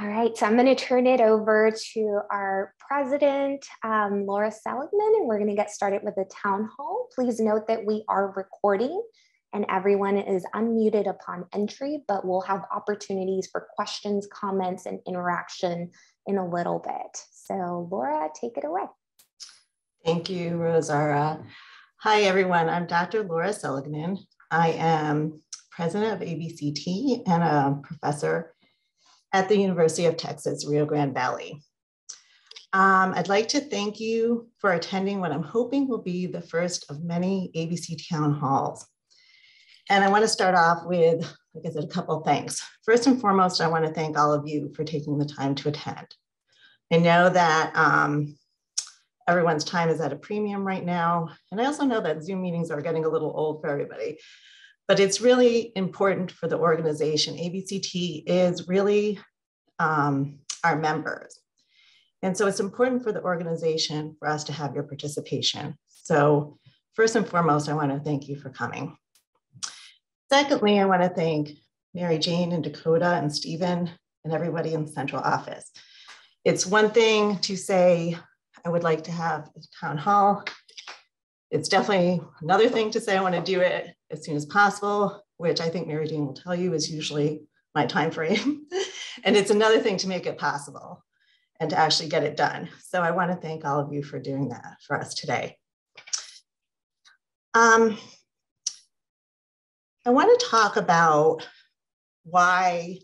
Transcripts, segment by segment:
All right, so I'm going to turn it over to our president, um, Laura Seligman, and we're going to get started with the town hall. Please note that we are recording and everyone is unmuted upon entry, but we'll have opportunities for questions, comments, and interaction in a little bit. So Laura, take it away. Thank you, Rosaura. Hi, everyone. I'm Dr. Laura Seligman. I am president of ABCT and a professor at the University of Texas, Rio Grande Valley. Um, I'd like to thank you for attending what I'm hoping will be the first of many ABCT town halls. And I want to start off with, like I said, a couple thanks. First and foremost, I want to thank all of you for taking the time to attend. I know that um, everyone's time is at a premium right now. And I also know that Zoom meetings are getting a little old for everybody but it's really important for the organization. ABCT is really um, our members. And so it's important for the organization for us to have your participation. So first and foremost, I want to thank you for coming. Secondly, I want to thank Mary Jane and Dakota and Stephen and everybody in the central office. It's one thing to say, I would like to have a town hall. It's definitely another thing to say, I want to do it as soon as possible, which I think Mary Jane will tell you is usually my time frame. and it's another thing to make it possible and to actually get it done. So I want to thank all of you for doing that for us today. Um, I want to talk about why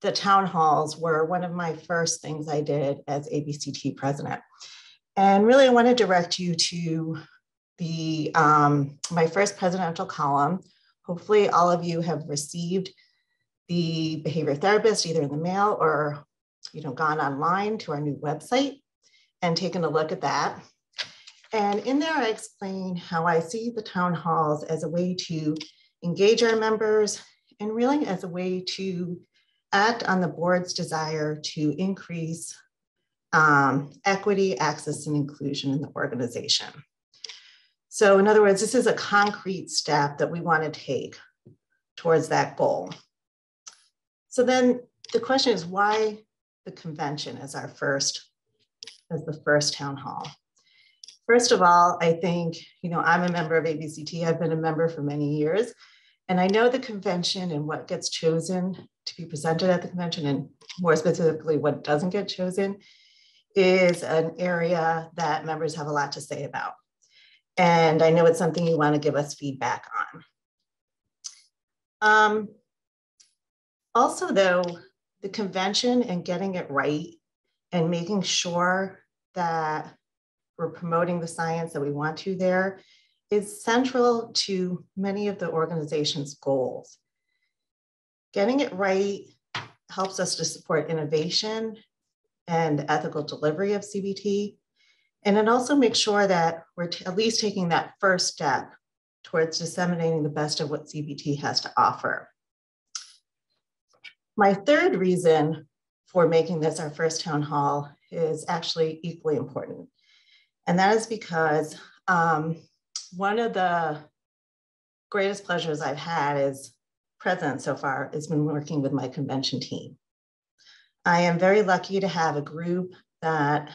the town halls were one of my first things I did as ABCT president. And really, I want to direct you to the um, my first presidential column. Hopefully, all of you have received the behavior therapist either in the mail or you know gone online to our new website and taken a look at that. And in there, I explain how I see the town halls as a way to engage our members and really as a way to act on the board's desire to increase um, equity, access, and inclusion in the organization. So in other words, this is a concrete step that we want to take towards that goal. So then the question is why the convention as our first, as the first town hall? First of all, I think, you know, I'm a member of ABCT. I've been a member for many years. And I know the convention and what gets chosen to be presented at the convention, and more specifically, what doesn't get chosen, is an area that members have a lot to say about. And I know it's something you want to give us feedback on. Um, also, though, the convention and getting it right and making sure that we're promoting the science that we want to there is central to many of the organization's goals. Getting it right helps us to support innovation and ethical delivery of CBT and it also makes sure that we're at least taking that first step towards disseminating the best of what CBT has to offer. My third reason for making this our first town hall is actually equally important. And that is because um, one of the greatest pleasures I've had as president so far has been working with my convention team. I am very lucky to have a group that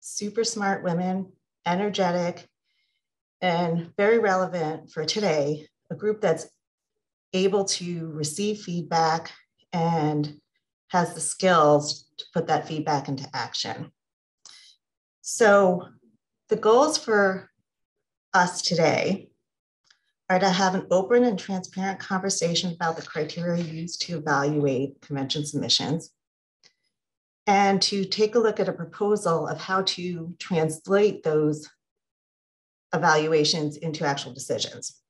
super smart women, energetic, and very relevant for today, a group that's able to receive feedback and has the skills to put that feedback into action. So the goals for us today are to have an open and transparent conversation about the criteria used to evaluate convention submissions, and to take a look at a proposal of how to translate those evaluations into actual decisions.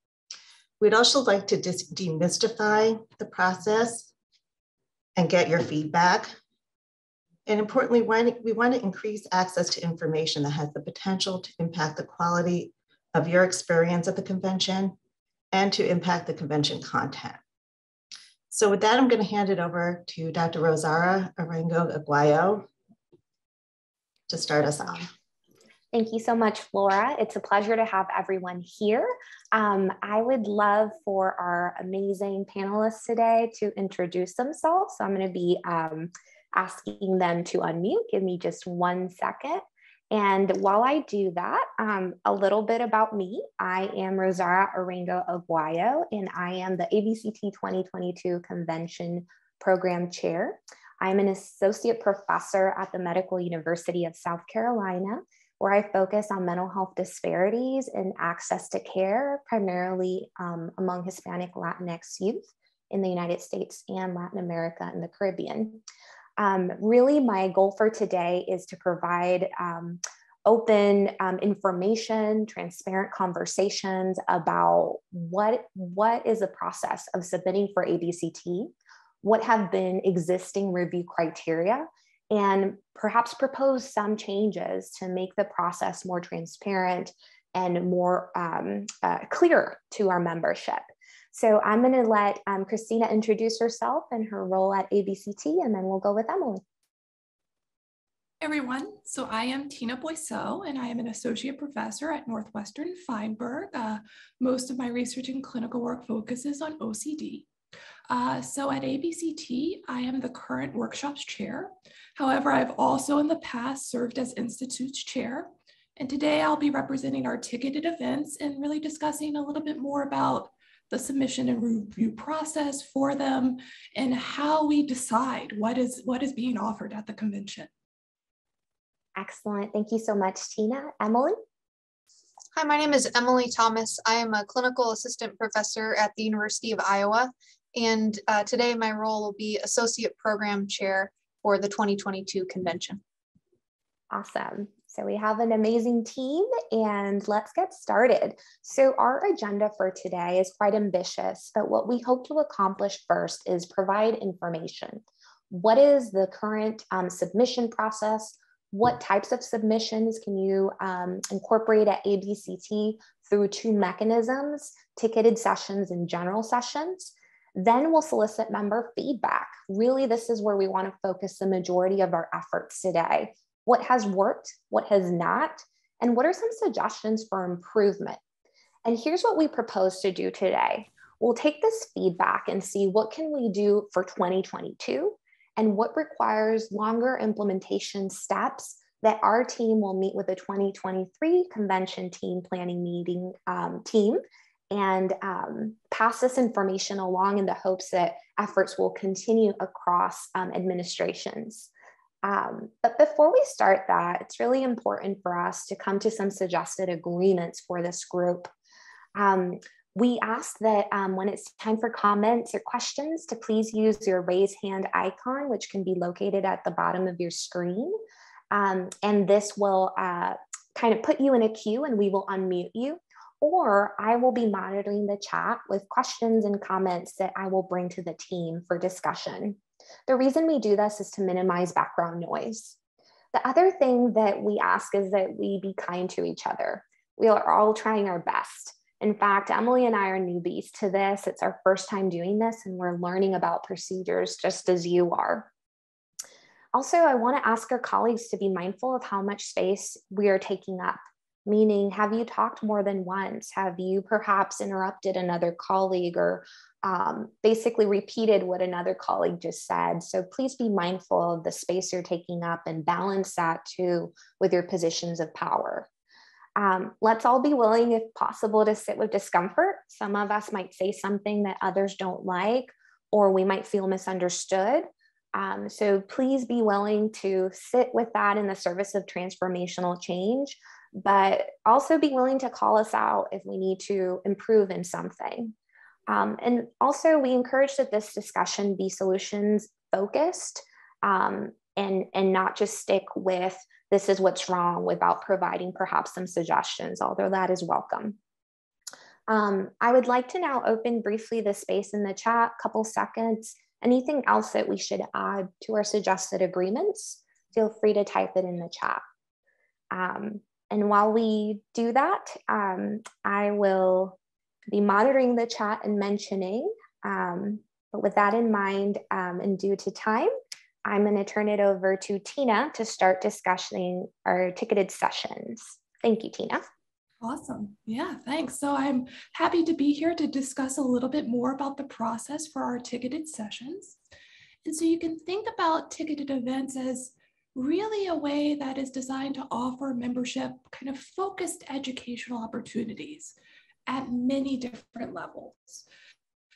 We'd also like to demystify the process and get your feedback. And importantly, we want to increase access to information that has the potential to impact the quality of your experience at the convention and to impact the convention content. So with that, I'm going to hand it over to Dr. Rosaura Orengo Aguayo to start us off. Thank you so much, Laura. It's a pleasure to have everyone here. Um, I would love for our amazing panelists today to introduce themselves. So I'm going to be um, asking them to unmute. Give me just one second. And while I do that, um, a little bit about me. I am Rosaura Orengo Aguayo, and I am the ABCT 2022 Convention Program Chair. I'm an associate professor at the Medical University of South Carolina, where I focus on mental health disparities and access to care, primarily um, among Hispanic Latinx youth in the United States and Latin America and the Caribbean. Um, really, my goal for today is to provide um, open um, information, transparent conversations about what, what is the process of submitting for ABCT, what have been existing review criteria, and perhaps propose some changes to make the process more transparent and more um, uh, clear to our membership. So I'm going to let um, Christina introduce herself and her role at ABCT, and then we'll go with Emily. everyone, so I am Tina Boisseau, and I am an associate professor at Northwestern Feinberg. Uh, most of my research and clinical work focuses on OCD. Uh, so at ABCT, I am the current workshops chair. However, I've also in the past served as institute's chair. And today I'll be representing our ticketed events and really discussing a little bit more about the submission and review process for them, and how we decide what is, what is being offered at the convention. Excellent. Thank you so much, Tina. Emily? Hi, my name is Emily Thomas. I am a clinical assistant professor at the University of Iowa. And uh, today my role will be associate program chair for the 2022 convention. Awesome. So we have an amazing team and let's get started. So our agenda for today is quite ambitious, but what we hope to accomplish first is provide information. What is the current um, submission process? What types of submissions can you um, incorporate at ABCT through two mechanisms, ticketed sessions and general sessions? Then we'll solicit member feedback. Really, this is where we want to focus the majority of our efforts today what has worked, what has not, and what are some suggestions for improvement. And here's what we propose to do today. We'll take this feedback and see what can we do for 2022 and what requires longer implementation steps that our team will meet with the 2023 convention team planning meeting um, team and um, pass this information along in the hopes that efforts will continue across um, administrations. Um, but before we start that, it's really important for us to come to some suggested agreements for this group. Um, we ask that um, when it's time for comments or questions to please use your raise hand icon, which can be located at the bottom of your screen. Um, and this will uh, kind of put you in a queue and we will unmute you. Or I will be monitoring the chat with questions and comments that I will bring to the team for discussion. The reason we do this is to minimize background noise. The other thing that we ask is that we be kind to each other. We are all trying our best. In fact, Emily and I are newbies to this. It's our first time doing this, and we're learning about procedures just as you are. Also, I want to ask our colleagues to be mindful of how much space we are taking up. Meaning, have you talked more than once? Have you perhaps interrupted another colleague or um, basically repeated what another colleague just said. So please be mindful of the space you're taking up and balance that too with your positions of power. Um, let's all be willing, if possible, to sit with discomfort. Some of us might say something that others don't like, or we might feel misunderstood. Um, so please be willing to sit with that in the service of transformational change, but also be willing to call us out if we need to improve in something. Um, and also, we encourage that this discussion be solutions focused um, and, and not just stick with this is what's wrong without providing perhaps some suggestions, although that is welcome. Um, I would like to now open briefly the space in the chat, couple seconds. Anything else that we should add to our suggested agreements, feel free to type it in the chat. Um, and while we do that, um, I will be monitoring the chat and mentioning. Um, but with that in mind um, and due to time, I'm going to turn it over to Tina to start discussing our ticketed sessions. Thank you, Tina. Awesome. Yeah, thanks. So I'm happy to be here to discuss a little bit more about the process for our ticketed sessions. And so you can think about ticketed events as really a way that is designed to offer membership kind of focused educational opportunities at many different levels.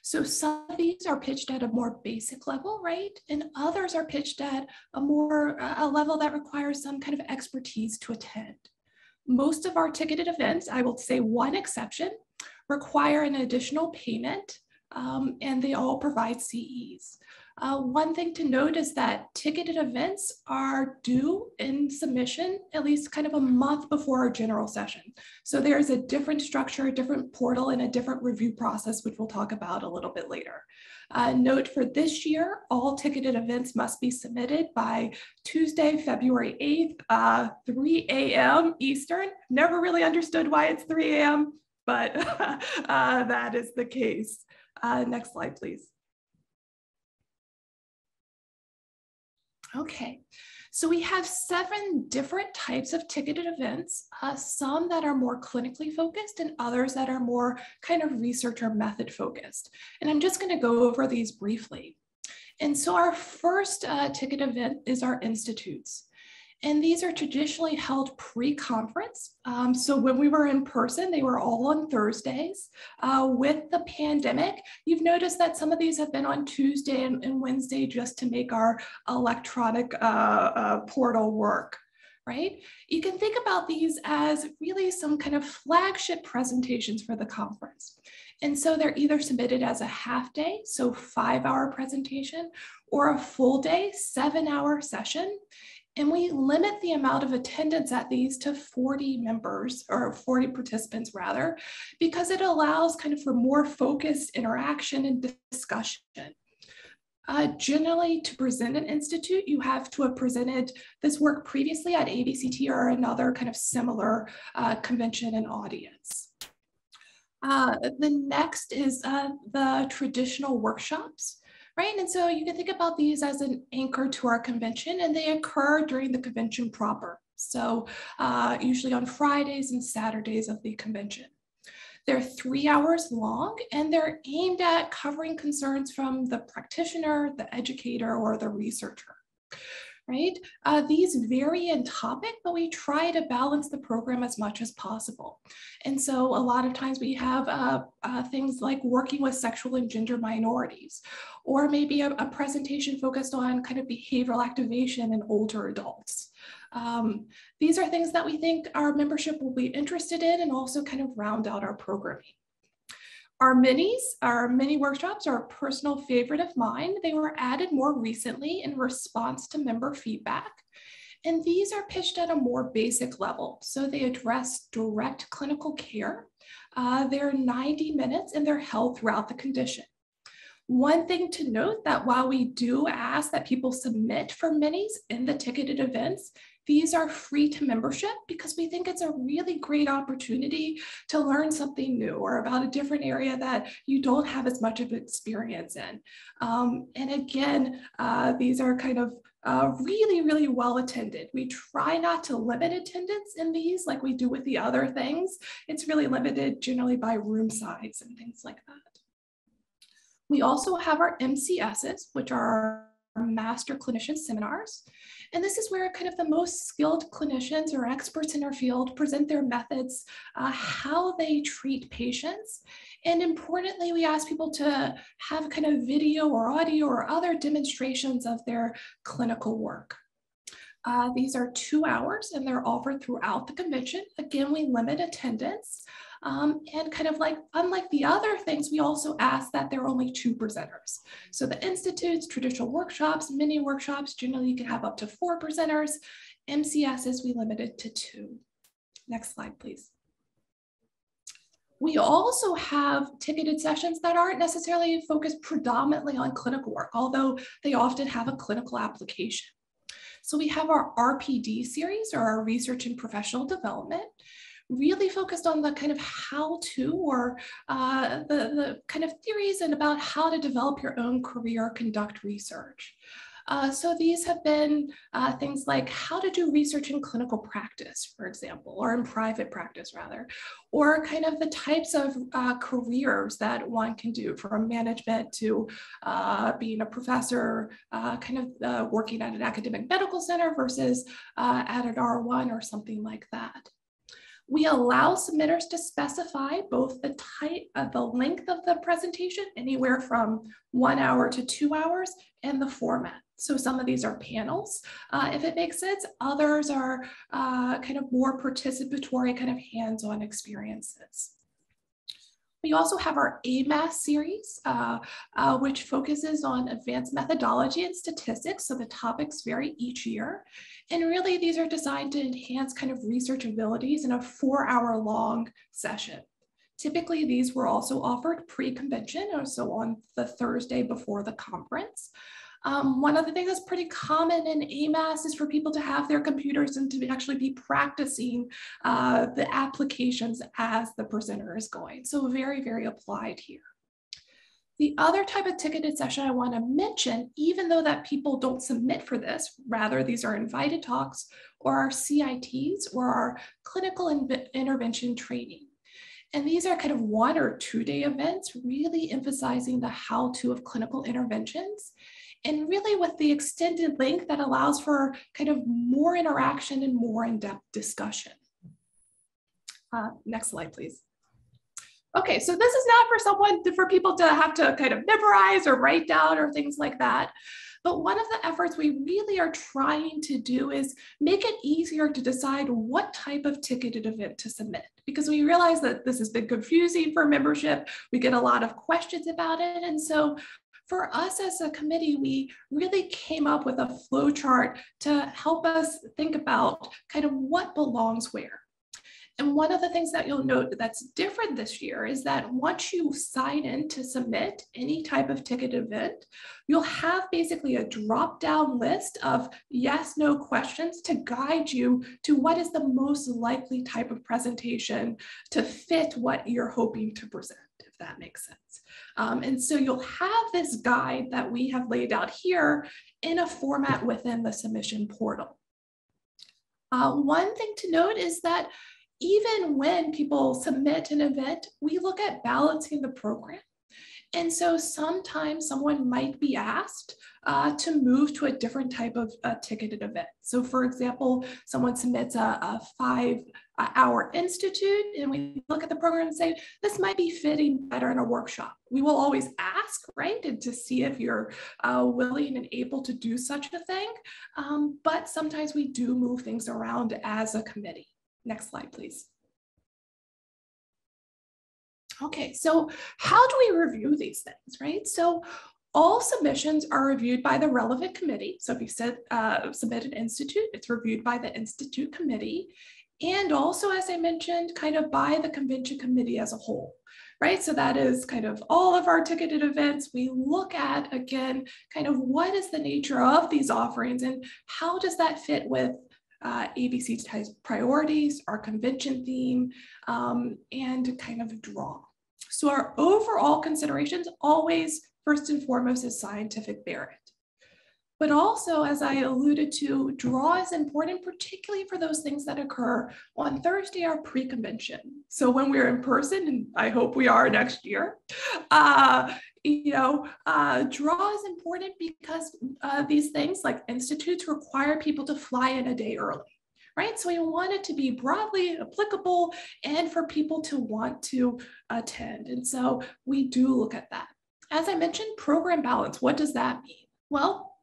So some of these are pitched at a more basic level, right? And others are pitched at a more, a level that requires some kind of expertise to attend. Most of our ticketed events, I will say one exception, require an additional payment um, and they all provide CEs. Uh, one thing to note is that ticketed events are due in submission at least kind of a month before our general session. So there's a different structure, a different portal, and a different review process, which we'll talk about a little bit later. Uh, note for this year, all ticketed events must be submitted by Tuesday, February 8th, uh, 3 a.m. Eastern. Never really understood why it's 3 a.m., but uh, that is the case. Uh, next slide, please. Okay, so we have seven different types of ticketed events, uh, some that are more clinically focused and others that are more kind of research or method focused. And I'm just gonna go over these briefly. And so our first uh, ticket event is our institutes. And these are traditionally held pre-conference. Um, so when we were in person, they were all on Thursdays. Uh, with the pandemic, you've noticed that some of these have been on Tuesday and, and Wednesday just to make our electronic uh, uh, portal work right? You can think about these as really some kind of flagship presentations for the conference. And so they're either submitted as a half day, so five hour presentation, or a full day, seven hour session. And we limit the amount of attendance at these to 40 members or 40 participants rather, because it allows kind of for more focused interaction and discussion. Uh, generally, to present an institute, you have to have presented this work previously at ABCT or another kind of similar uh, convention and audience. Uh, the next is uh, the traditional workshops right? And so you can think about these as an anchor to our convention and they occur during the convention proper. So uh, usually on Fridays and Saturdays of the convention. They're three hours long and they're aimed at covering concerns from the practitioner, the educator, or the researcher right? Uh, these vary in topic, but we try to balance the program as much as possible. And so a lot of times we have uh, uh, things like working with sexual and gender minorities, or maybe a, a presentation focused on kind of behavioral activation in older adults. Um, these are things that we think our membership will be interested in and also kind of round out our programming. Our minis, our mini workshops are a personal favorite of mine. They were added more recently in response to member feedback. And these are pitched at a more basic level. So they address direct clinical care. Uh, they're 90 minutes and they're held throughout the condition. One thing to note that while we do ask that people submit for minis in the ticketed events, these are free to membership because we think it's a really great opportunity to learn something new or about a different area that you don't have as much of experience in. Um, and again, uh, these are kind of uh, really, really well attended. We try not to limit attendance in these like we do with the other things. It's really limited generally by room size and things like that. We also have our MCSs, which are our master clinician seminars. And this is where kind of the most skilled clinicians or experts in our field present their methods, uh, how they treat patients. And importantly, we ask people to have kind of video or audio or other demonstrations of their clinical work. Uh, these are two hours and they're offered throughout the convention. Again, we limit attendance. Um, and kind of like, unlike the other things, we also ask that there are only two presenters. So the institutes, traditional workshops, mini workshops, generally you can have up to four presenters. MCSs, we limited to two. Next slide, please. We also have ticketed sessions that aren't necessarily focused predominantly on clinical work, although they often have a clinical application. So we have our RPD series or our research and professional development really focused on the kind of how to or uh, the, the kind of theories and about how to develop your own career, conduct research. Uh, so these have been uh, things like how to do research in clinical practice, for example, or in private practice rather, or kind of the types of uh, careers that one can do from management to uh, being a professor, uh, kind of uh, working at an academic medical center versus at an R1 or something like that. We allow submitters to specify both the type, uh, the length of the presentation, anywhere from one hour to two hours, and the format. So some of these are panels, uh, if it makes sense. Others are uh, kind of more participatory, kind of hands-on experiences. We also have our AMASS series, uh, uh, which focuses on advanced methodology and statistics. So the topics vary each year. And really these are designed to enhance kind of research abilities in a four hour long session. Typically, these were also offered pre-convention, or so on the Thursday before the conference. Um, one of the things that's pretty common in AMASS is for people to have their computers and to actually be practicing uh, the applications as the presenter is going. So very, very applied here. The other type of ticketed session I want to mention, even though that people don't submit for this, rather these are invited talks or our CITs or our clinical in intervention training. And these are kind of one or two day events, really emphasizing the how to of clinical interventions and really with the extended link that allows for kind of more interaction and more in-depth discussion. Uh, next slide, please. Okay, so this is not for someone, for people to have to kind of memorize or write down or things like that. But one of the efforts we really are trying to do is make it easier to decide what type of ticketed event to submit because we realize that this has been confusing for membership. We get a lot of questions about it. And so for us as a committee, we really came up with a flow chart to help us think about kind of what belongs where. And one of the things that you'll note that's different this year is that once you sign in to submit any type of ticket event, you'll have basically a drop down list of yes, no questions to guide you to what is the most likely type of presentation to fit what you're hoping to present, if that makes sense. Um, and so you'll have this guide that we have laid out here in a format within the submission portal. Uh, one thing to note is that even when people submit an event, we look at balancing the program. And so sometimes someone might be asked uh, to move to a different type of uh, ticketed event. So for example, someone submits a, a five uh, hour institute and we look at the program and say, this might be fitting better in a workshop. We will always ask, right, and to see if you're uh, willing and able to do such a thing. Um, but sometimes we do move things around as a committee. Next slide, please. Okay, so how do we review these things, right? So all submissions are reviewed by the relevant committee. So if you said, uh, submit an institute, it's reviewed by the institute committee. And also, as I mentioned, kind of by the convention committee as a whole, right? So that is kind of all of our ticketed events. We look at, again, kind of what is the nature of these offerings and how does that fit with uh, ABC priorities, our convention theme, um, and kind of draw. So our overall considerations always first and foremost is scientific merit. But also, as I alluded to, draw is important, particularly for those things that occur on Thursday our pre-convention. So when we're in person, and I hope we are next year, uh, you know, uh, draw is important because uh, these things like institutes require people to fly in a day early right? So we want it to be broadly applicable and for people to want to attend. And so we do look at that. As I mentioned, program balance, what does that mean? Well,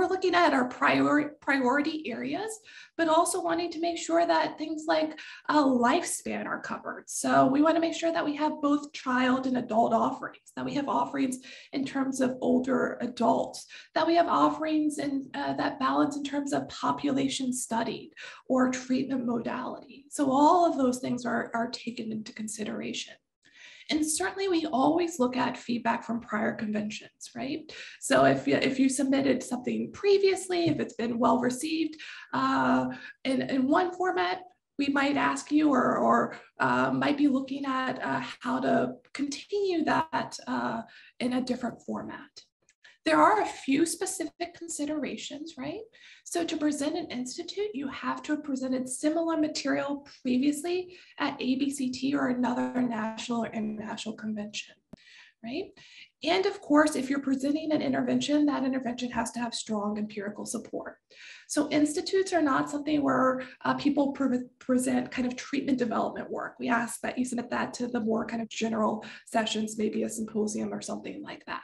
we're looking at our priori priority areas, but also wanting to make sure that things like a lifespan are covered. So we want to make sure that we have both child and adult offerings, that we have offerings in terms of older adults, that we have offerings and uh, that balance in terms of population studied or treatment modality. So all of those things are, are taken into consideration. And certainly we always look at feedback from prior conventions, right? So if you, if you submitted something previously, if it's been well received uh, in, in one format, we might ask you or, or uh, might be looking at uh, how to continue that uh, in a different format. There are a few specific considerations, right? So to present an institute, you have to have presented similar material previously at ABCT or another national or international convention, right? And of course, if you're presenting an intervention, that intervention has to have strong empirical support. So institutes are not something where uh, people pre present kind of treatment development work. We ask that you submit that to the more kind of general sessions, maybe a symposium or something like that.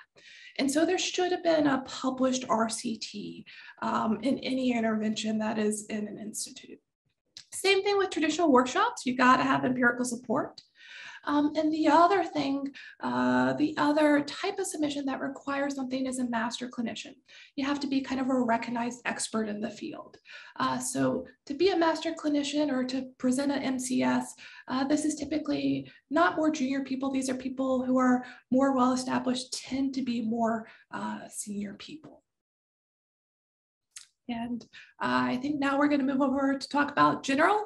And so there should have been a published RCT um, in any intervention that is in an institute. Same thing with traditional workshops. You've gotta have empirical support. Um, and the other thing, uh, the other type of submission that requires something is a master clinician. You have to be kind of a recognized expert in the field. Uh, so to be a master clinician or to present an MCS, uh, this is typically not more junior people. These are people who are more well-established, tend to be more uh, senior people. And I think now we're going to move over to talk about general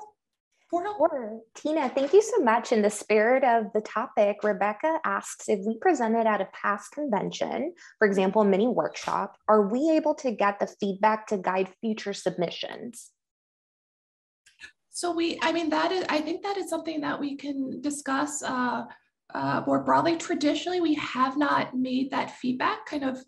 portal? Sure. Tina, thank you so much. In the spirit of the topic, Rebecca asks if we presented at a past convention, for example, a mini workshop, are we able to get the feedback to guide future submissions? So we, I mean, that is, I think that is something that we can discuss uh, uh, more broadly. Traditionally, we have not made that feedback kind of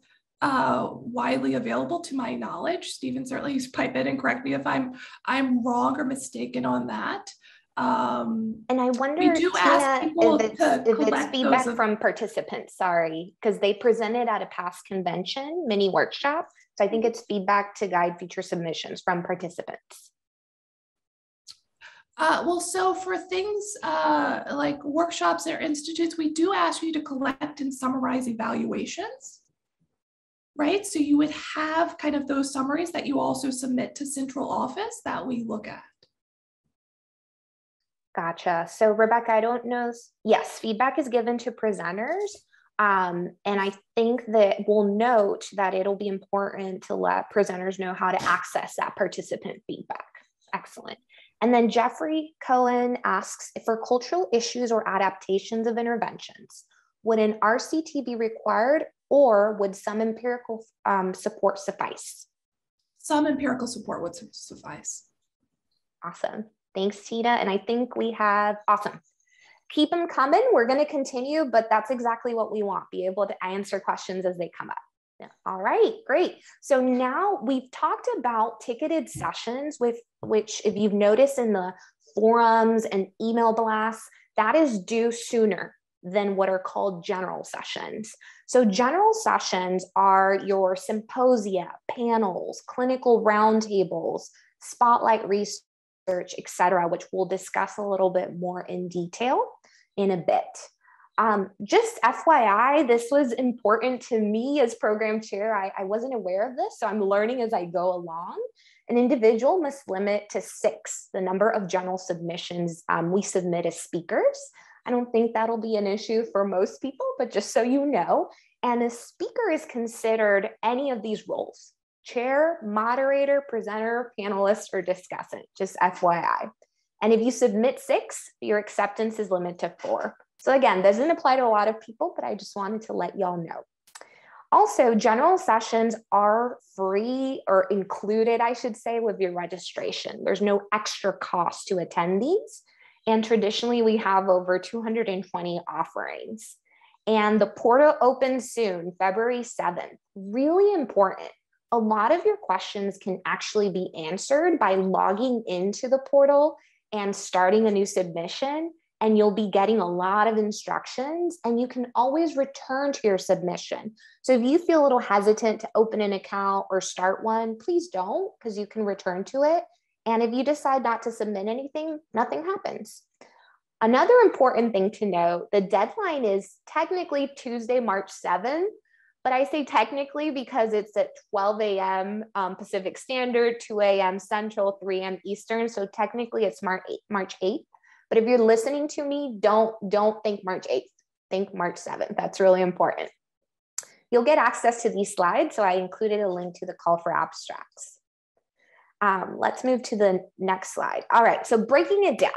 uh, widely available to my knowledge. Stephen certainly pipe in and correct me if I'm I'm wrong or mistaken on that. Um, and I wonder, we do Tina, ask people if it's, if it's feedback from participants. Sorry, because they presented at a past convention mini workshop. So I think it's feedback to guide future submissions from participants. Uh, well, so for things uh, like workshops or institutes, we do ask you to collect and summarize evaluations right? So you would have kind of those summaries that you also submit to central office that we look at. Gotcha. So Rebecca, I don't know. Yes, feedback is given to presenters. Um, and I think that we'll note that it'll be important to let presenters know how to access that participant feedback. Excellent. And then Jeffrey Cohen asks if for cultural issues or adaptations of interventions, would an RCT be required or would some empirical um, support suffice? Some empirical support would suffice. Awesome. Thanks, Tina. And I think we have, awesome. Keep them coming. We're going to continue, but that's exactly what we want be able to answer questions as they come up. Yeah. All right, great. So now we've talked about ticketed sessions, with which, if you've noticed in the forums and email blasts, that is due sooner than what are called general sessions. So, general sessions are your symposia, panels, clinical roundtables, spotlight research, etc., which we'll discuss a little bit more in detail in a bit. Um, just FYI, this was important to me as program chair. I, I wasn't aware of this, so I'm learning as I go along. An individual must limit to six the number of general submissions um, we submit as speakers. I don't think that'll be an issue for most people, but just so you know. And a speaker is considered any of these roles chair, moderator, presenter, panelist, or discussant, just FYI. And if you submit six, your acceptance is limited to four. So again, doesn't apply to a lot of people, but I just wanted to let y'all know. Also, general sessions are free or included, I should say, with your registration. There's no extra cost to attend these. And traditionally, we have over 220 offerings. And the portal opens soon, February 7th. Really important. A lot of your questions can actually be answered by logging into the portal and starting a new submission. And you'll be getting a lot of instructions, and you can always return to your submission. So if you feel a little hesitant to open an account or start one, please don't, because you can return to it and if you decide not to submit anything, nothing happens. Another important thing to note the deadline is technically Tuesday, March 7th, but I say technically because it's at 12 a.m. Um, Pacific Standard, 2 a.m. Central, 3 a.m. Eastern. So technically it's March 8th, March 8th. But if you're listening to me, don't don't think March 8th. Think March 7th. That's really important. You'll get access to these slides. So I included a link to the call for abstracts. Um, let's move to the next slide. All right, so breaking it down,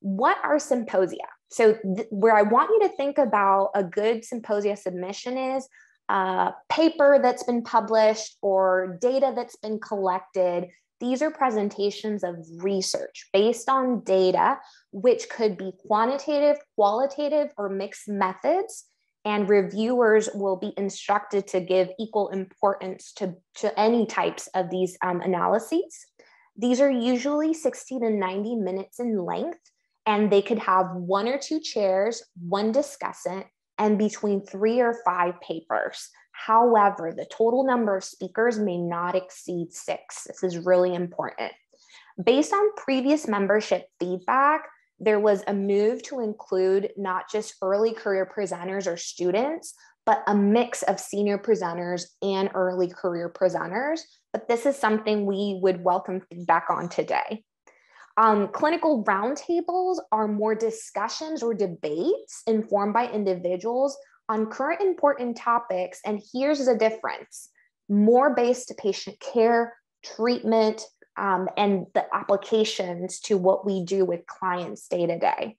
what are symposia? So where I want you to think about a good symposia submission is a paper that's been published or data that's been collected. These are presentations of research based on data, which could be quantitative, qualitative, or mixed methods. And reviewers will be instructed to give equal importance to, to any types of these um, analyses. These are usually 60 to 90 minutes in length, and they could have one or two chairs, one discussant, and between three or five papers. However, the total number of speakers may not exceed six. This is really important. Based on previous membership feedback, there was a move to include not just early career presenters or students, but a mix of senior presenters and early career presenters. But this is something we would welcome feedback on today. Um, clinical roundtables are more discussions or debates informed by individuals on current important topics. And here's the difference more based to patient care, treatment, um, and the applications to what we do with clients day to day.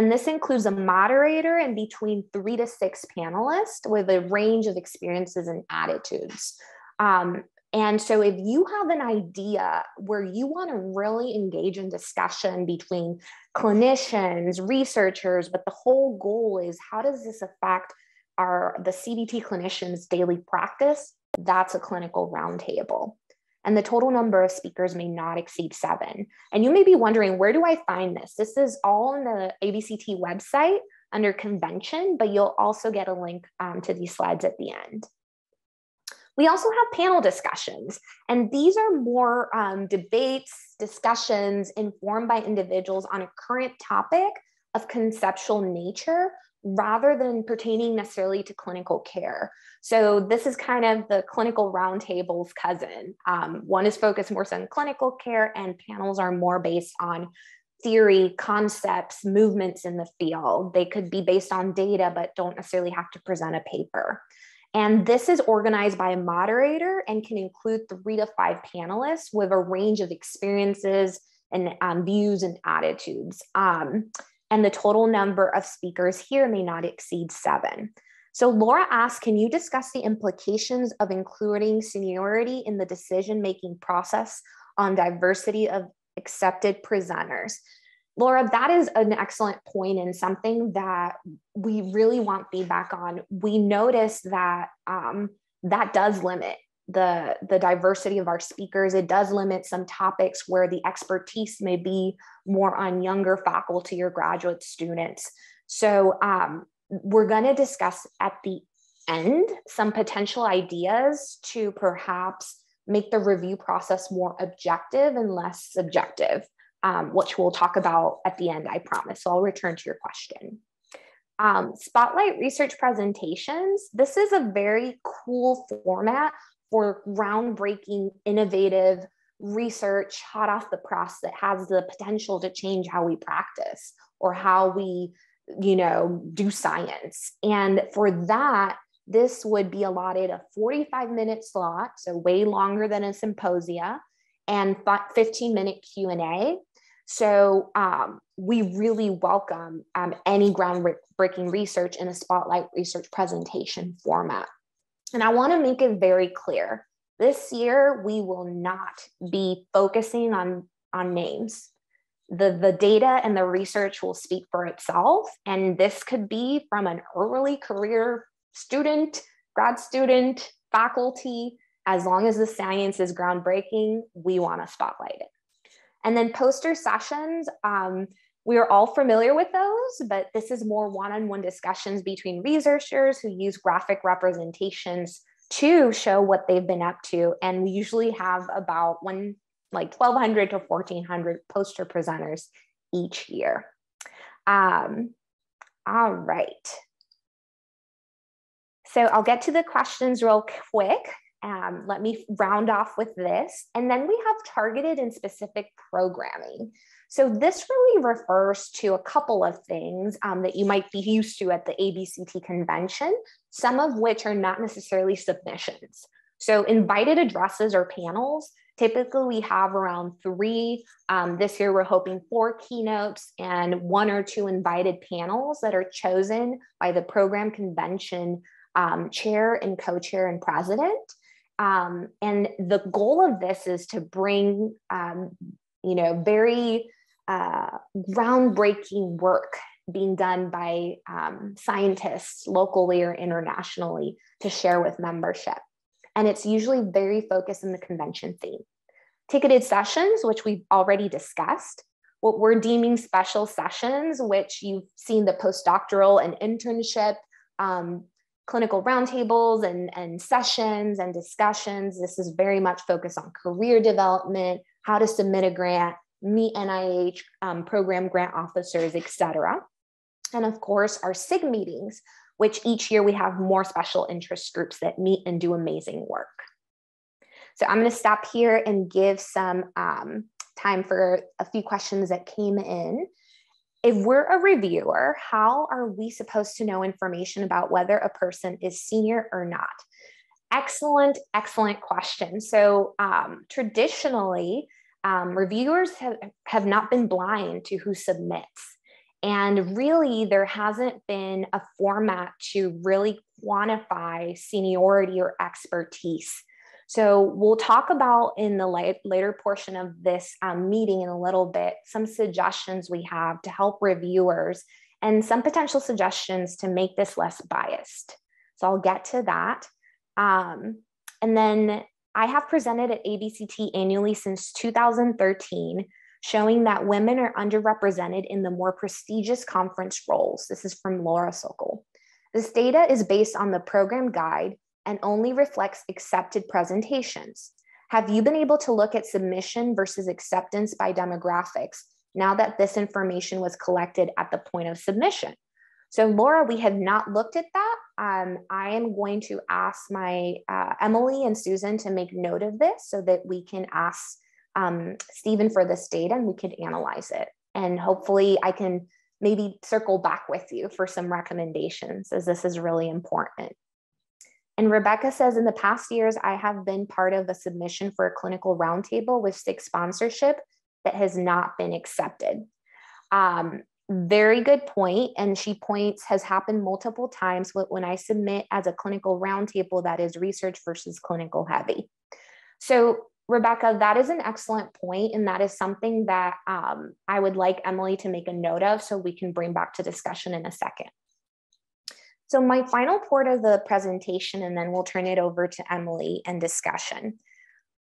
And this includes a moderator and between three to six panelists with a range of experiences and attitudes. Um, and so, if you have an idea where you want to really engage in discussion between clinicians, researchers, but the whole goal is how does this affect our the CBT clinicians' daily practice? That's a clinical roundtable. And the total number of speakers may not exceed seven. And you may be wondering, where do I find this? This is all on the ABCT website under convention, but you'll also get a link um, to these slides at the end. We also have panel discussions, and these are more um, debates, discussions informed by individuals on a current topic of conceptual nature rather than pertaining necessarily to clinical care. So this is kind of the clinical roundtable's cousin. Um, one is focused more on clinical care, and panels are more based on theory, concepts, movements in the field. They could be based on data, but don't necessarily have to present a paper. And this is organized by a moderator and can include three to five panelists with a range of experiences and um, views and attitudes. Um, and the total number of speakers here may not exceed seven. So Laura asked, can you discuss the implications of including seniority in the decision-making process on diversity of accepted presenters? Laura, that is an excellent point and something that we really want feedback on. We notice that um, that does limit the, the diversity of our speakers. It does limit some topics where the expertise may be more on younger faculty or graduate students. So um, we're going to discuss at the end some potential ideas to perhaps make the review process more objective and less subjective um, which we'll talk about at the end, I promise. So I'll return to your question. Um, spotlight research presentations. This is a very cool format for groundbreaking, innovative research hot off the press that has the potential to change how we practice or how we, you know, do science. And for that, this would be allotted a 45 minute slot, so way longer than a symposia, and 15 minute Q&A so um, we really welcome um, any groundbreaking research in a spotlight research presentation format. And I want to make it very clear this year we will not be focusing on, on names. The, the data and the research will speak for itself. And this could be from an early career student, grad student, faculty. As long as the science is groundbreaking, we want to spotlight it. And then poster sessions, um, we are all familiar with those, but this is more one-on-one discussions between researchers who use graphic representations to show what they've been up to. And we usually have about one, like 1200 to 1400 poster presenters each year. Um, all right. So I'll get to the questions real quick. Um, let me round off with this. And then we have targeted and specific programming. So this really refers to a couple of things um, that you might be used to at the ABCT convention, some of which are not necessarily submissions. So invited addresses or panels, typically we have around three. Um, this year we're hoping four keynotes and one or two invited panels that are chosen by the program convention um, chair and co-chair and president. Um, and the goal of this is to bring, um, you know, very uh, groundbreaking work being done by um, scientists locally or internationally to share with membership. And it's usually very focused in the convention theme. Ticketed sessions, which we've already discussed, what we're deeming special sessions, which you've seen the postdoctoral and internship, um, clinical roundtables and, and sessions and discussions. This is very much focused on career development, how to submit a grant, meet NIH um, program grant officers, et cetera. And of course, our SIG meetings, which each year we have more special interest groups that meet and do amazing work. So I'm going to stop here and give some um, time for a few questions that came in. If we're a reviewer, how are we supposed to know information about whether a person is senior or not? Excellent, excellent question. So, um, traditionally, um, reviewers have, have not been blind to who submits. And really, there hasn't been a format to really quantify seniority or expertise. So, we'll talk about in the late, later portion of this um, meeting in a little bit some suggestions we have to help reviewers and some potential suggestions to make this less biased. So, I'll get to that. Um, and then I have presented at ABCT annually since 2013 showing that women are underrepresented in the more prestigious conference roles. This is from Laura Sockol. This data is based on the program guide and only reflects accepted presentations. Have you been able to look at submission versus acceptance by demographics now that this information was collected at the point of submission? So Laura, we have not looked at that. Um, I am going to ask my uh, Emily and Susan to make note of this so that we can ask um, Stephen for this data and we can analyze it. And hopefully I can maybe circle back with you for some recommendations as this is really important. And Rebecca says, in the past years, I have been part of a submission for a clinical roundtable with SIG sponsorship that has not been accepted. Um, very good point and she points has happened multiple times when i submit as a clinical roundtable that is research versus clinical heavy so Rebecca, that is an excellent point, and that is something that um, I would like Emily to make a note of so we can bring back to discussion in a second. So my final part of the presentation, and then we'll turn it over to Emily and discussion.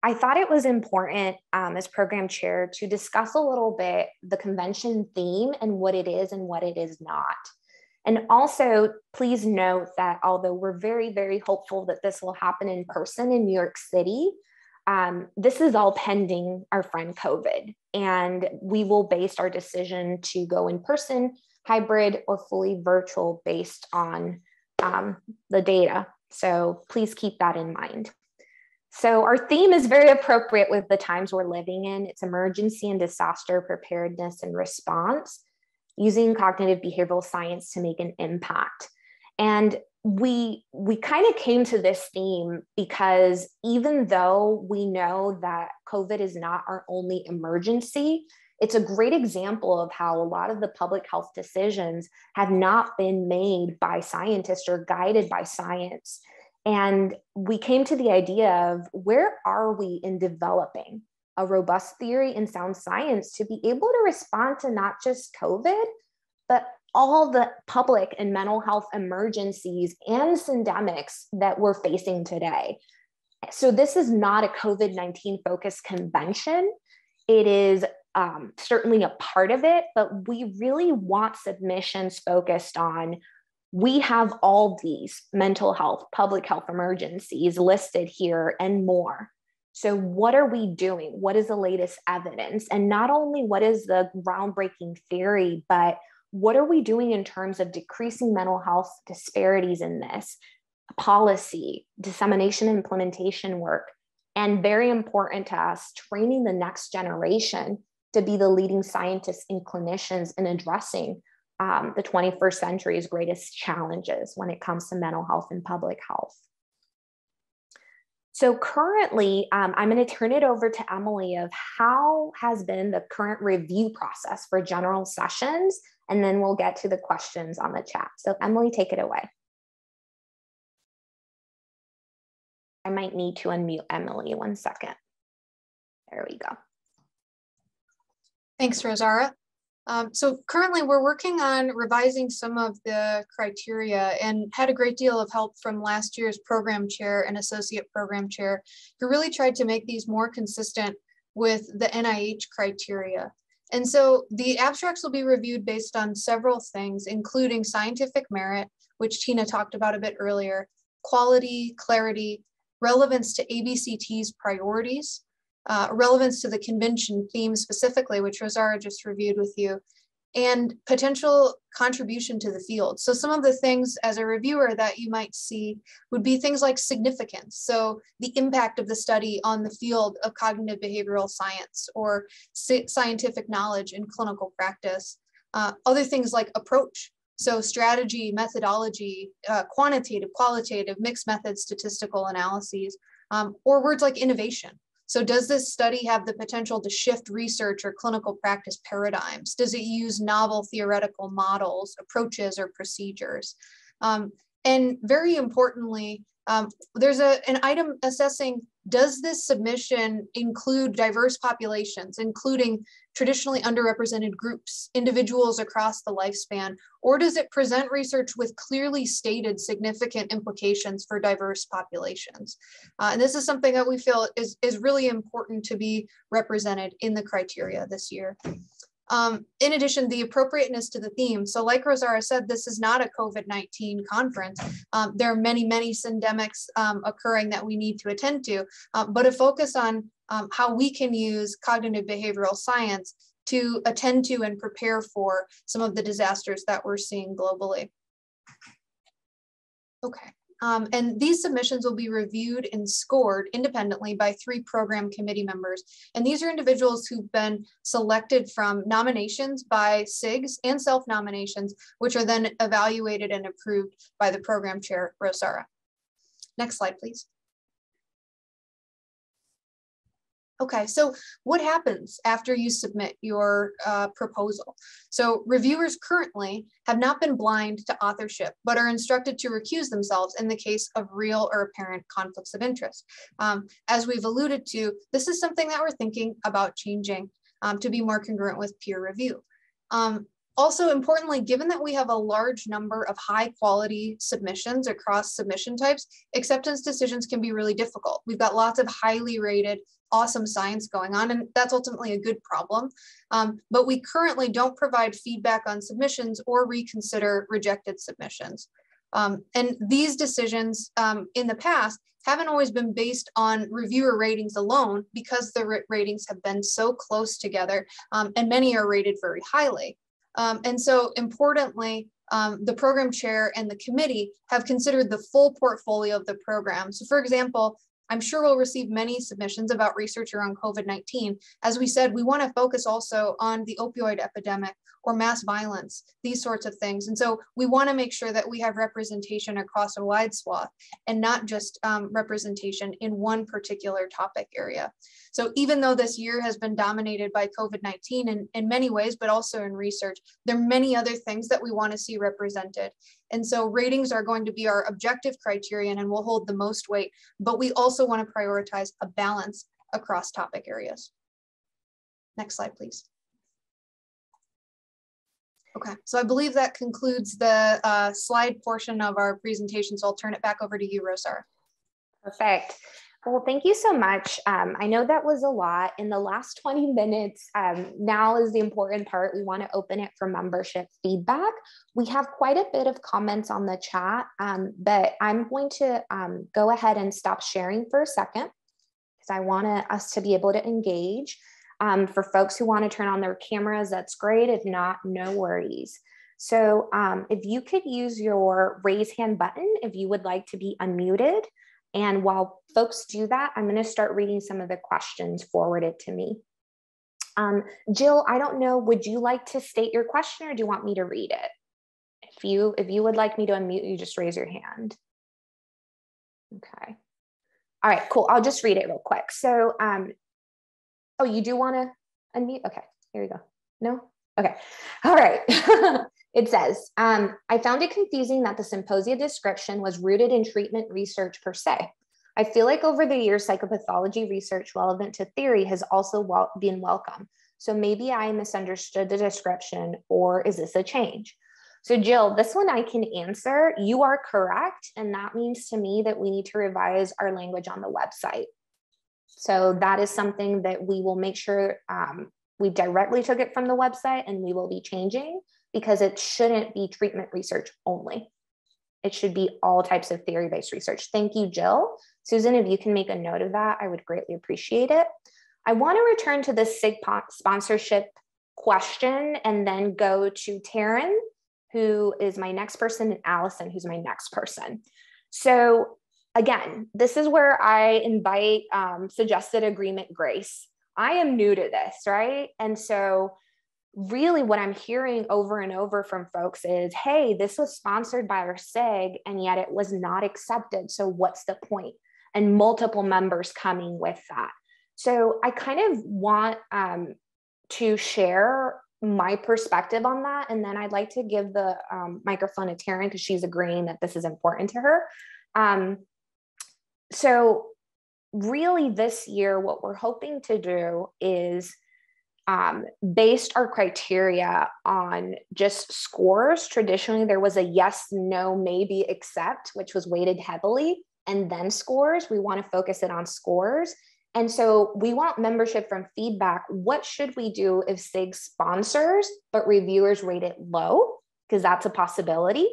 I thought it was important um, as program chair to discuss a little bit the convention theme and what it is and what it is not. And also, please note that although we're very, very hopeful that this will happen in person in New York City, um, this is all pending our friend COVID, and we will base our decision to go in person, hybrid, or fully virtual based on um, the data. So please keep that in mind. So our theme is very appropriate with the times we're living in. It's emergency and disaster preparedness and response using cognitive behavioral science to make an impact. And we we kind of came to this theme because even though we know that covid is not our only emergency it's a great example of how a lot of the public health decisions have not been made by scientists or guided by science and we came to the idea of where are we in developing a robust theory and sound science to be able to respond to not just covid but all the public and mental health emergencies and syndemics that we're facing today. So, this is not a COVID 19 focused convention. It is um, certainly a part of it, but we really want submissions focused on we have all these mental health, public health emergencies listed here and more. So, what are we doing? What is the latest evidence? And not only what is the groundbreaking theory, but what are we doing in terms of decreasing mental health disparities in this policy, dissemination, implementation work, and very important to us, training the next generation to be the leading scientists and clinicians in addressing um, the 21st century's greatest challenges when it comes to mental health and public health. So currently, um, I'm going to turn it over to Emily of how has been the current review process for general sessions and then we'll get to the questions on the chat. So Emily, take it away. I might need to unmute Emily one second. There we go. Thanks, Rosaura. Um, so currently we're working on revising some of the criteria and had a great deal of help from last year's program chair and associate program chair who really tried to make these more consistent with the NIH criteria. And so the abstracts will be reviewed based on several things, including scientific merit, which Tina talked about a bit earlier, quality, clarity, relevance to ABCT's priorities, uh, relevance to the convention theme specifically, which Rosaura just reviewed with you, and potential contribution to the field. So some of the things as a reviewer that you might see would be things like significance. So the impact of the study on the field of cognitive behavioral science or scientific knowledge in clinical practice. Uh, other things like approach. So strategy, methodology, uh, quantitative, qualitative, mixed methods, statistical analyses, um, or words like innovation. So does this study have the potential to shift research or clinical practice paradigms? Does it use novel theoretical models, approaches, or procedures? Um, and very importantly, um, there's a, an item assessing does this submission include diverse populations, including traditionally underrepresented groups, individuals across the lifespan, or does it present research with clearly stated significant implications for diverse populations? Uh, and this is something that we feel is, is really important to be represented in the criteria this year. Um, in addition, the appropriateness to the theme. So like Rosaura said, this is not a COVID-19 conference. Um, there are many, many syndemics um, occurring that we need to attend to, uh, but a focus on um, how we can use cognitive behavioral science to attend to and prepare for some of the disasters that we're seeing globally. Okay. Um, and these submissions will be reviewed and scored independently by three program committee members. And these are individuals who've been selected from nominations by SIGs and self-nominations, which are then evaluated and approved by the program chair, Rosaura. Next slide, please. Okay, so what happens after you submit your uh, proposal? So reviewers currently have not been blind to authorship, but are instructed to recuse themselves in the case of real or apparent conflicts of interest. Um, as we've alluded to, this is something that we're thinking about changing um, to be more congruent with peer review. Um, also importantly, given that we have a large number of high quality submissions across submission types, acceptance decisions can be really difficult. We've got lots of highly rated, awesome science going on, and that's ultimately a good problem. Um, but we currently don't provide feedback on submissions or reconsider rejected submissions. Um, and these decisions um, in the past haven't always been based on reviewer ratings alone because the ratings have been so close together um, and many are rated very highly. Um, and so importantly, um, the program chair and the committee have considered the full portfolio of the program. So for example, I'm sure we'll receive many submissions about research around COVID-19. As we said, we wanna focus also on the opioid epidemic or mass violence, these sorts of things. And so we wanna make sure that we have representation across a wide swath and not just um, representation in one particular topic area. So even though this year has been dominated by COVID-19 in, in many ways, but also in research, there are many other things that we wanna see represented. And so ratings are going to be our objective criterion and will hold the most weight, but we also wanna prioritize a balance across topic areas. Next slide, please. Okay, so I believe that concludes the uh, slide portion of our presentation. So I'll turn it back over to you, Rosar. Perfect. Well, thank you so much. Um, I know that was a lot in the last 20 minutes. Um, now is the important part. We want to open it for membership feedback. We have quite a bit of comments on the chat, um, but I'm going to um, go ahead and stop sharing for a second because I want us to be able to engage. Um, for folks who want to turn on their cameras, that's great. If not, no worries. So um, if you could use your raise hand button if you would like to be unmuted. And while folks do that, I'm going to start reading some of the questions forwarded to me. Um, Jill, I don't know, would you like to state your question or do you want me to read it? If you, if you would like me to unmute you, just raise your hand. Okay. All right, cool. I'll just read it real quick. So, um, oh, you do want to unmute? Okay, here you go. No? Okay. All right. It says, um, I found it confusing that the symposia description was rooted in treatment research per se. I feel like over the years, psychopathology research relevant to theory has also been welcome. So maybe I misunderstood the description, or is this a change? So, Jill, this one I can answer. You are correct. And that means to me that we need to revise our language on the website. So, that is something that we will make sure um, we directly took it from the website and we will be changing because it shouldn't be treatment research only. It should be all types of theory based research. Thank you, Jill. Susan, if you can make a note of that, I would greatly appreciate it. I want to return to the SIG sponsorship question and then go to Taryn, who is my next person, and Allison, who's my next person. So again, this is where I invite um, suggested agreement grace. I am new to this, right? And so really what I'm hearing over and over from folks is, hey, this was sponsored by our SIG and yet it was not accepted. So what's the point? And multiple members coming with that. So I kind of want um, to share my perspective on that. And then I'd like to give the um, microphone to Taryn because she's agreeing that this is important to her. Um, so really this year, what we're hoping to do is um, based our criteria on just scores. Traditionally, there was a yes, no, maybe, accept, which was weighted heavily, and then scores. We want to focus it on scores. And so we want membership from feedback. What should we do if SIG sponsors, but reviewers rate it low? Because that's a possibility.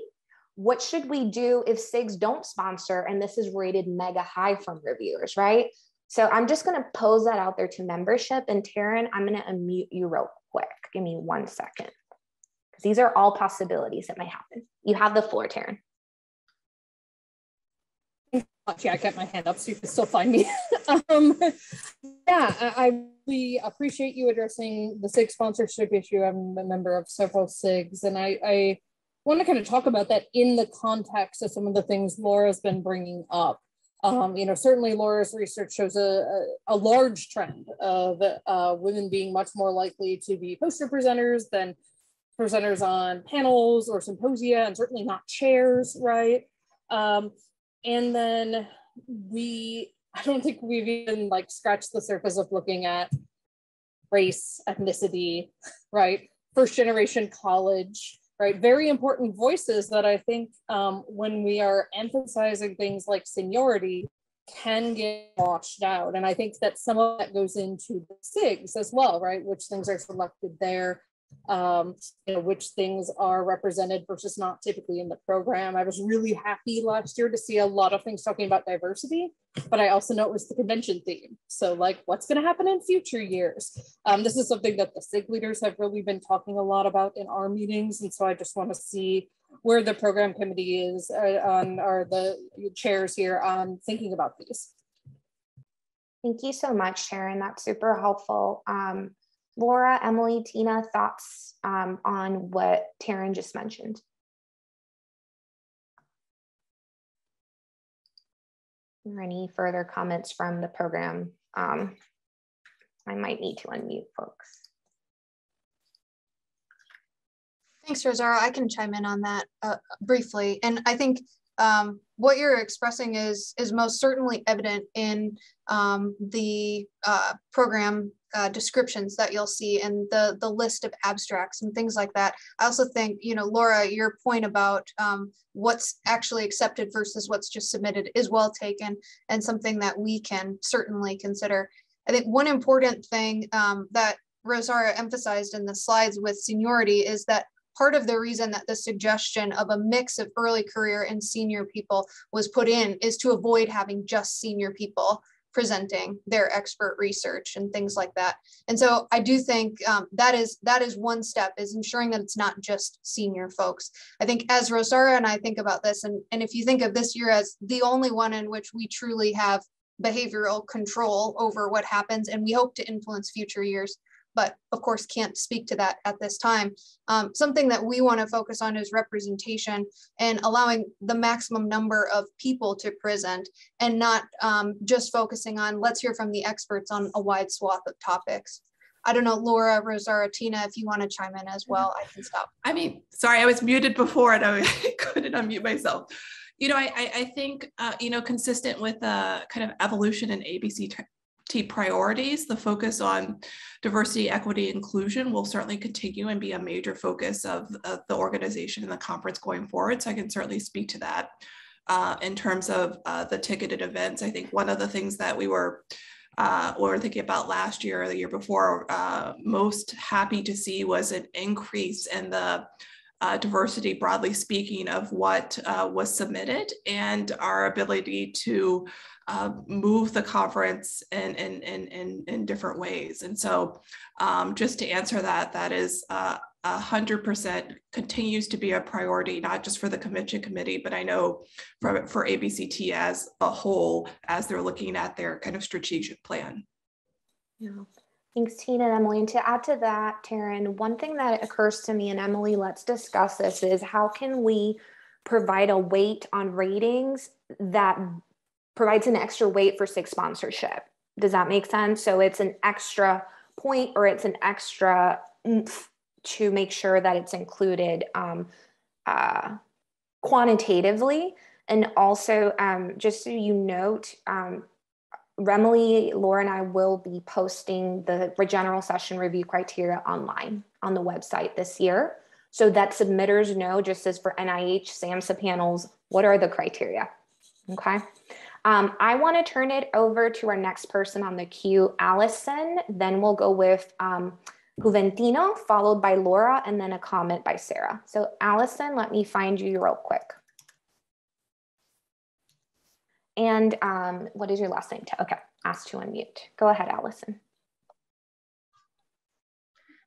What should we do if SIGs don't sponsor and this is rated mega high from reviewers, right? So I'm just going to pose that out there to membership. And Taryn, I'm going to unmute you real quick. Give me one second. Because these are all possibilities that might happen. You have the floor, Taryn. Yeah, I kept my hand up so you can still find me. um, yeah, I, I really appreciate you addressing the SIG sponsorship issue. I'm a member of several SIGs, and I, I want to kind of talk about that in the context of some of the things Laura's been bringing up. Um, you know, certainly Laura's research shows a, a, a large trend of uh, women being much more likely to be poster presenters than presenters on panels or symposia, and certainly not chairs, right? Um, and then we, I don't think we've even like scratched the surface of looking at race, ethnicity, right? First generation college, right? Very important voices that I think um, when we are emphasizing things like seniority can get washed out. And I think that some of that goes into the SIGs as well, right? Which things are selected there um, you know, which things are represented versus not typically in the program. I was really happy last year to see a lot of things talking about diversity, but I also know it was the convention theme. So like what's gonna happen in future years? Um, this is something that the SIG leaders have really been talking a lot about in our meetings. And so I just wanna see where the program committee is uh, on, or the chairs here on thinking about these. Thank you so much, Sharon. That's super helpful. Um, Laura, Emily, Tina, thoughts um, on what Taryn just mentioned? Or any further comments from the program? Um, I might need to unmute folks. Thanks, Rosaura. I can chime in on that uh, briefly. And I think um, what you're expressing is is most certainly evident in um, the uh, program uh, descriptions that you'll see and the the list of abstracts and things like that. I also think you know Laura, your point about um, what's actually accepted versus what's just submitted is well taken and something that we can certainly consider. I think one important thing um, that Rosaura emphasized in the slides with seniority is that part of the reason that the suggestion of a mix of early career and senior people was put in is to avoid having just senior people presenting their expert research and things like that. And so I do think um, that is that is one step is ensuring that it's not just senior folks. I think as Rosaura and I think about this, and, and if you think of this year as the only one in which we truly have behavioral control over what happens and we hope to influence future years, but of course can't speak to that at this time. Um, something that we want to focus on is representation and allowing the maximum number of people to present and not um, just focusing on let's hear from the experts on a wide swath of topics. I don't know, Laura, Rosaura, Tina, if you want to chime in as well, I can stop. I mean, sorry, I was muted before and I couldn't unmute myself. you know, I, I, think, uh, you know, consistent with uh, kind of evolution in ABC priorities, the focus on diversity, equity, inclusion will certainly continue and be a major focus of, of the organization and the conference going forward. So I can certainly speak to that. Uh, in terms of uh, the ticketed events, I think one of the things that we were uh, or thinking about last year or the year before, uh, most happy to see was an increase in the uh, diversity, broadly speaking, of what uh, was submitted and our ability to uh, move the conference in, in, in, in, in different ways. And so um, just to answer that, that is uh, 100% continues to be a priority, not just for the convention committee, but I know for, for ABCT as a whole, as they're looking at their kind of strategic plan. Yeah. Thanks, Tina and Emily. And to add to that, Taryn, one thing that occurs to me, and Emily, let's discuss this, is how can we provide a weight on ratings that provides an extra weight for SIG sponsorship? Does that make sense? So it's an extra point or it's an extra to make sure that it's included um, uh, quantitatively. And also, um, just so you note, um, Remily, Laura, and I will be posting the general session review criteria online on the website this year so that submitters know, just as for NIH, SAMHSA panels, what are the criteria? Okay. Um, I want to turn it over to our next person on the queue, Allison. Then we'll go with um, Juventino, followed by Laura, and then a comment by Sarah. So Allison, let me find you real quick. And um, what is your last name? Okay, ask to unmute. Go ahead, Allison.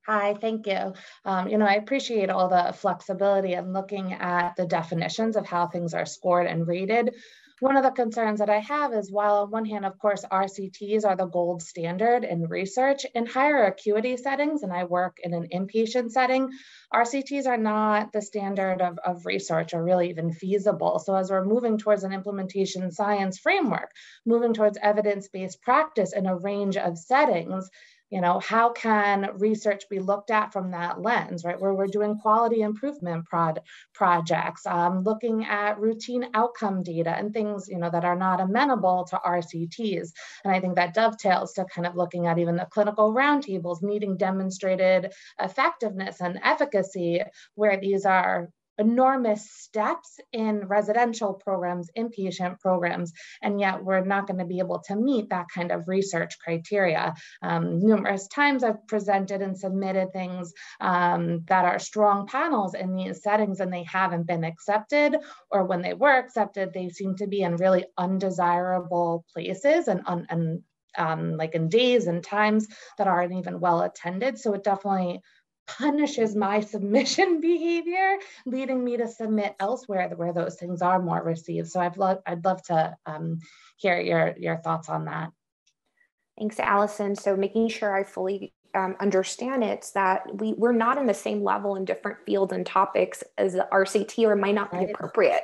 Hi, thank you. Um, you know, I appreciate all the flexibility and looking at the definitions of how things are scored and rated. One of the concerns that I have is while on one hand, of course, RCTs are the gold standard in research, in higher acuity settings, and I work in an inpatient setting, RCTs are not the standard of, of research or really even feasible. So as we're moving towards an implementation science framework, moving towards evidence-based practice in a range of settings, you know how can research be looked at from that lens right? Where we're doing quality improvement prod projects um, looking at routine outcome data and things you know that are not amenable to rcts and i think that dovetails to kind of looking at even the clinical roundtables needing demonstrated effectiveness and efficacy where these are enormous steps in residential programs, inpatient programs, and yet we're not going to be able to meet that kind of research criteria. Um, numerous times I've presented and submitted things um, that are strong panels in these settings and they haven't been accepted, or when they were accepted, they seem to be in really undesirable places and, un and um, like in days and times that aren't even well attended. So it definitely punishes my submission behavior, leading me to submit elsewhere where those things are more received. So I'd love I'd love to um, hear your your thoughts on that. Thanks, Allison. So making sure I fully um, understand it's that we we're not in the same level in different fields and topics as the RCT, or might not be right. appropriate.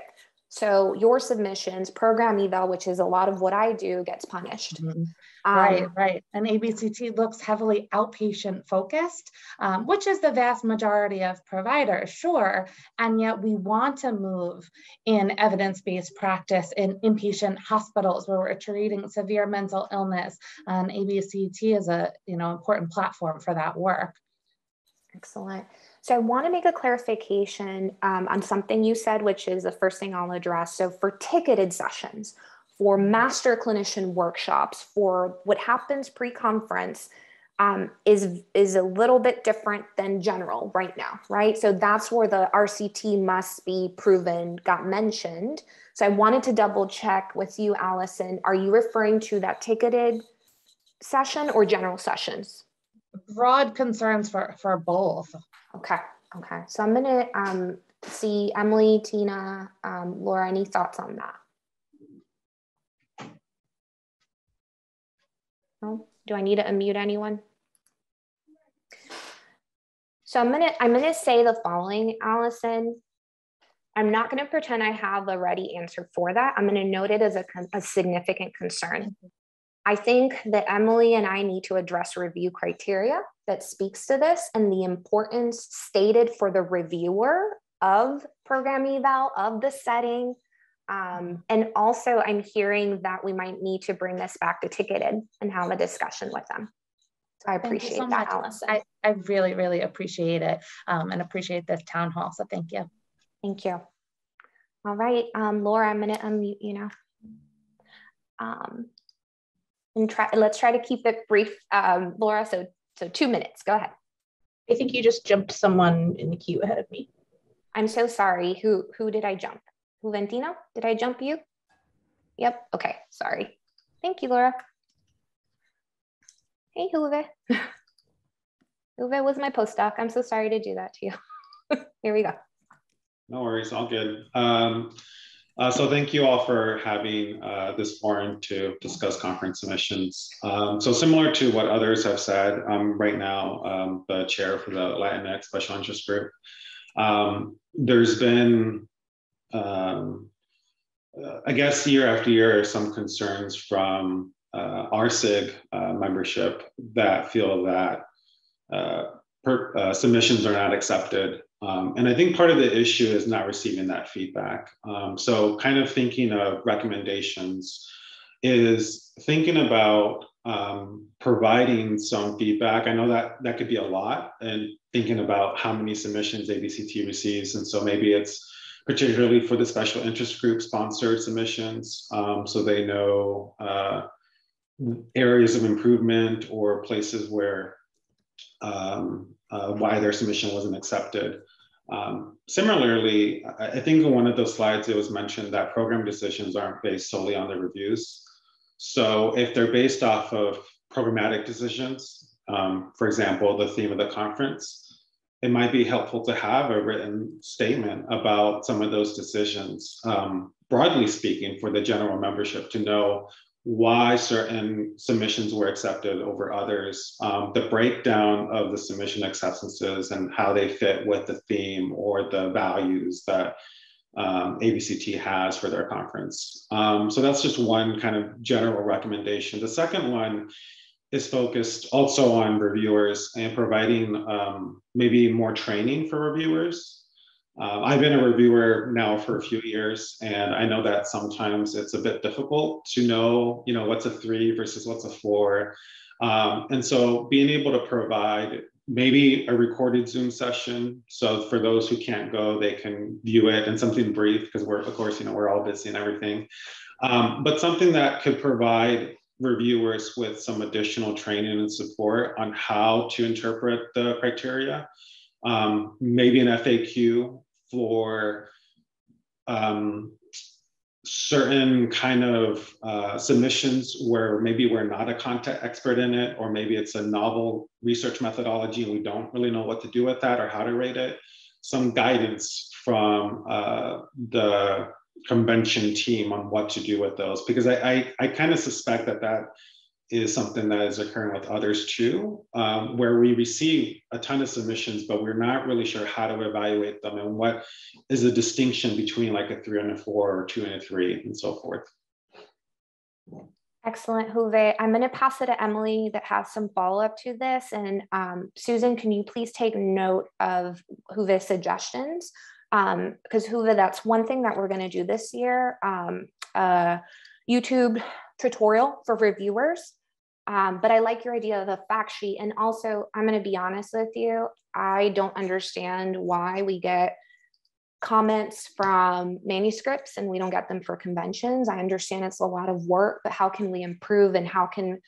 So your submissions, program eval, which is a lot of what I do, gets punished. Mm-hmm. Um, right, right. And ABCT looks heavily outpatient focused, um, which is the vast majority of providers, sure. And yet we want to move in evidence-based practice in inpatient hospitals where we're treating severe mental illness. And ABCT is a you know important platform for that work. Excellent. So I want to make a clarification um, on something you said, which is the first thing I'll address. So for ticketed sessions, for master clinician workshops, for what happens pre-conference, um, is is a little bit different than general right now, right? So that's where the RCT must be proven got mentioned. So I wanted to double check with you, Allison. Are you referring to that ticketed session or general sessions? Broad concerns for for both. Okay. Okay. So I'm gonna um, see Emily, Tina, um, Laura. Any thoughts on that? No. Do I need to unmute anyone? So I'm gonna I'm gonna say the following, Allison. I'm not to pretend I have a ready answer for that. I'm to note it as a, a significant concern. I think that Emily and I need to address review criteria that speaks to this and the importance stated for the reviewer of program eval, of the setting, Um, and also, I'm hearing that we might need to bring this back to ticketed and have a discussion with them. So I appreciate so that, much. Allison. I, I really, really appreciate it um, and appreciate this town hall. So thank you. Thank you. All right, um, Laura, I'm going to unmute you now. Um, and try, let's try to keep it brief, um, Laura. So, so two minutes. Go ahead. I think you just jumped someone in the queue ahead of me. I'm so sorry. Who who did I jump? Juventino? Did I jump you? Yep. Okay. Sorry. Thank you, Laura. Hey, Juve. Juve was my postdoc. I'm so sorry to do that to you. Here we go. No worries. All good. Um, uh, so thank you all for having uh, this forum to discuss conference submissions. Um, so similar to what others have said, I'm right now um, the chair for the Latinx Special Interest Group. Um, there's been, um, uh, I guess year after year, some concerns from uh, our SIG uh, membership that feel that uh, per, submissions are not accepted um, and I think part of the issue is not receiving that feedback. Um, so, kind of thinking of recommendations is thinking about um, providing some feedback. I know that that could be a lot, and thinking about how many submissions ABCT receives. And so, maybe it's particularly for the special interest group sponsored submissions, um, so they know uh, areas of improvement or places where um, uh, why their submission wasn't accepted. Um, similarly, I think in one of those slides it was mentioned that program decisions aren't based solely on the reviews. So if they're based off of programmatic decisions, um, for example, the theme of the conference, it might be helpful to have a written statement about some of those decisions, um, broadly speaking, for the general membership to know why certain submissions were accepted over others, um, the breakdown of the submission acceptances and how they fit with the theme or the values that um, ABCT has for their conference. Um, so that's just one kind of general recommendation. The second one is focused also on reviewers and providing um, maybe more training for reviewers um, I've been a reviewer now for a few years, and I know that sometimes it's a bit difficult to know, you know, what's a three versus what's a four. Um, and so being able to provide maybe a recorded Zoom session. So for those who can't go, they can view it and something brief because we're, of course, you know, we're all busy and everything. Um, but something that could provide reviewers with some additional training and support on how to interpret the criteria. Um, maybe an FAQ for um, certain kind of uh, submissions where maybe we're not a content expert in it, or maybe it's a novel research methodology and we don't really know what to do with that or how to rate it. Some guidance from uh, the convention team on what to do with those, because I, I, I kind of suspect that that is something that is occurring with others too, um, where we receive a ton of submissions, but we're not really sure how to evaluate them and what is the distinction between like a three and a four or two and a three and so forth. Excellent, Juve. I'm going to pass it to Emily that has some follow up to this. And um, Susan, can you please take note of Juve's suggestions? Because um, that's one thing that we're going to do this year. Um, uh, YouTube tutorial for reviewers um, but I like your idea of the fact sheet. And also, I'm going to be honest with you, I don't understand why we get comments from manuscripts and we don't get them for conventions. I understand it's a lot of work, but how can we improve and how can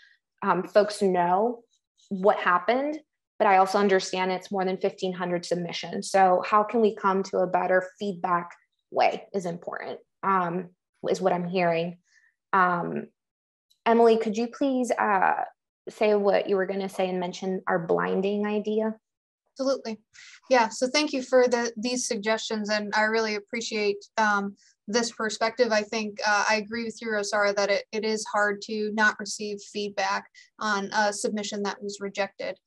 um, folks know what happened? But I also understand it's more than 1,500 submissions. So, how can we come to a better feedback way is important, um, is what I'm hearing. Um, Emily, could you please uh, say what you were going to say and mention our blinding idea? Absolutely. Yeah, so thank you for the these suggestions and I really appreciate um, this perspective. I think uh, I agree with you, Rosaura, that it, it is hard to not receive feedback on a submission that was rejected.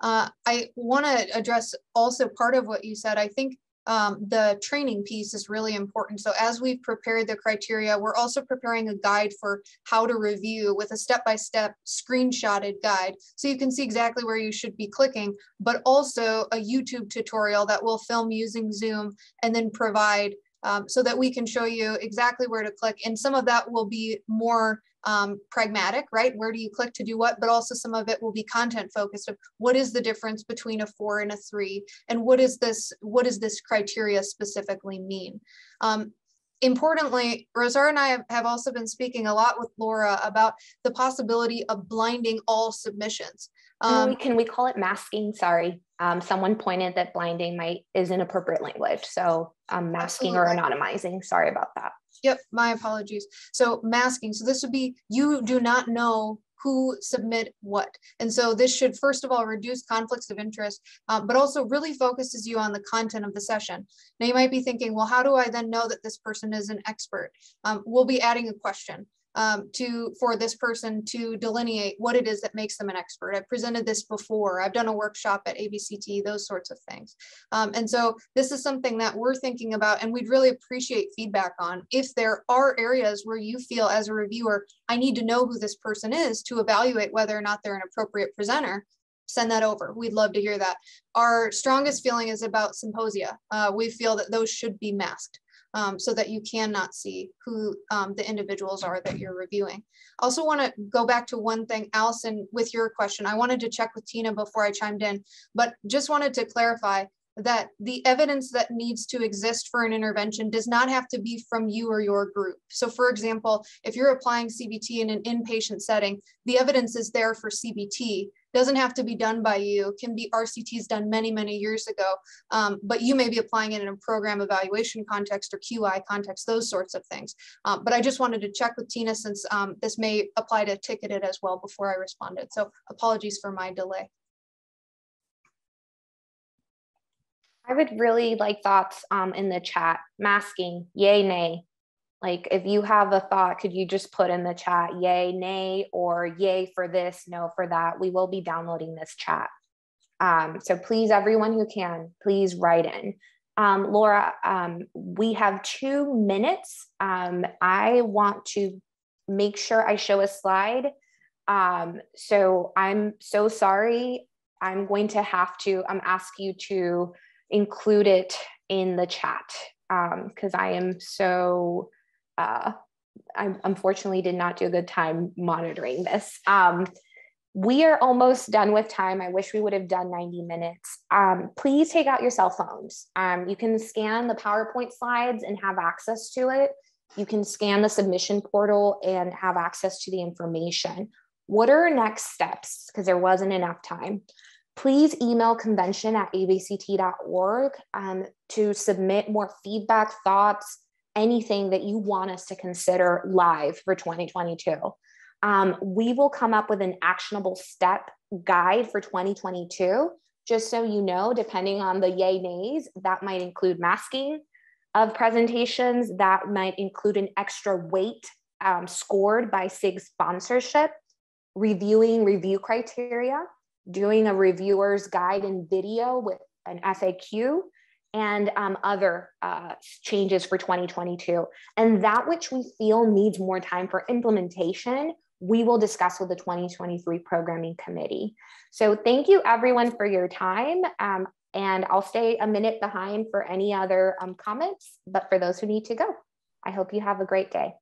Uh, I want to address also part of what you said. I think um, the training piece is really important. So as we've prepared the criteria, we're also preparing a guide for how to review with a step-by-step -step screenshotted guide. So you can see exactly where you should be clicking, but also a YouTube tutorial that will film using Zoom and then provide um, so that we can show you exactly where to click. And some of that will be more um, pragmatic, right? Where do you click to do what? But also some of it will be content focused of what is the difference between a four and a three? And what is this, what does this criteria specifically mean? Um, importantly, Rosar and I have also been speaking a lot with Laura about the possibility of blinding all submissions. Um, can, we, can we call it masking? Sorry. Um, someone pointed that blinding might is inappropriate language. So um, masking absolutely. or anonymizing. Sorry about that. Yep, my apologies. So masking. So this would be you do not know who submit what. And so this should first of all reduce conflicts of interest, uh, but also really focuses you on the content of the session. Now you might be thinking, well, how do I then know that this person is an expert? Um, we'll be adding a question um, to for this person to delineate what it is that makes them an expert. I've presented this before. I've done a workshop at ABCT, those sorts of things. Um, and so this is something that we're thinking about and we'd really appreciate feedback on. If there are areas where you feel as a reviewer, I need to know who this person is to evaluate whether or not they're an appropriate presenter, send that over. We'd love to hear that. Our strongest feeling is about symposia. Uh, we feel that those should be masked um, so that you cannot see who um, the individuals are that you're reviewing. I also want to go back to one thing, Allison, with your question. I wanted to check with Tina before I chimed in, but just wanted to clarify that the evidence that needs to exist for an intervention does not have to be from you or your group. So for example, if you're applying CBT in an inpatient setting, the evidence is there for CBT, doesn't have to be done by you, can be RCTs done many, many years ago, um, but you may be applying it in a program evaluation context or QI context, those sorts of things. Um, but I just wanted to check with Tina since um, this may apply to ticketed as well before I responded. So apologies for my delay. I would really like thoughts um, in the chat. Masking, yay, nay. Like if you have a thought, could you just put in the chat, yay, nay, or yay for this, no for that? We will be downloading this chat. Um, so please, everyone who can, please write in. Um, Laura, um, we have two minutes. Um, I want to make sure I show a slide. Um, so I'm so sorry. I'm going to have to um, ask you to include it in the chat because um, I am so, uh, I unfortunately did not do a good time monitoring this. Um, we are almost done with time. I wish we would have done 90 minutes. Um, please take out your cell phones. Um, you can scan the PowerPoint slides and have access to it. You can scan the submission portal and have access to the information. What are next steps? Because there wasn't enough time please email convention at abct.org um, to submit more feedback, thoughts, anything that you want us to consider live for 2022. Um, we will come up with an actionable step guide for 2022. Just so you know, depending on the yay nays, that might include masking of presentations, that might include an extra weight um, scored by SIG sponsorship, reviewing review criteria, doing a reviewer's guide and video with an FAQ and um, other uh, changes for 2022. And that which we feel needs more time for implementation, we will discuss with the 2023 programming committee. So thank you everyone for your time. Um, and I'll stay a minute behind for any other um, comments, but for those who need to go, I hope you have a great day.